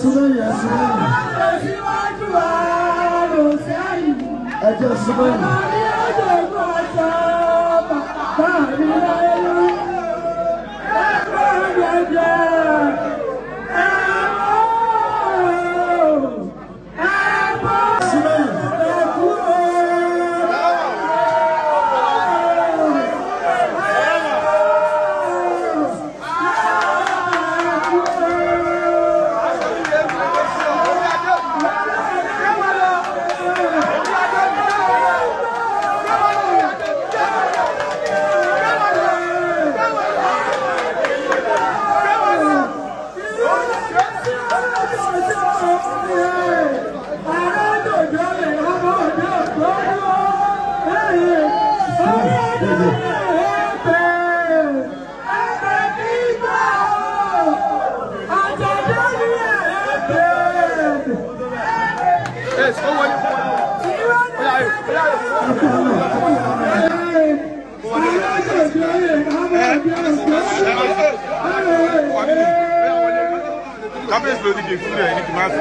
súnmẹ́yìn ẹ súnmẹ́yìn. Òṣìwájú wa ló sẹ́yìn. Ẹ jẹ́ súnmẹ́yìn. Àbí ọjọ́ Kampanyası böyle değil, kutluyor, yeni kimaz.